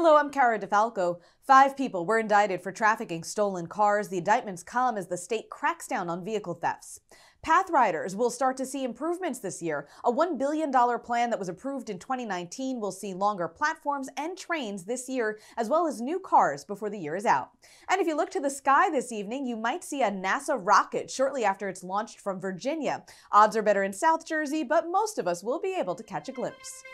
Hello, I'm Kara DeFalco. Five people were indicted for trafficking stolen cars. The indictments come as the state cracks down on vehicle thefts. PATH riders will start to see improvements this year. A $1 billion plan that was approved in 2019 will see longer platforms and trains this year, as well as new cars before the year is out. And if you look to the sky this evening, you might see a NASA rocket shortly after it's launched from Virginia. Odds are better in South Jersey, but most of us will be able to catch a glimpse.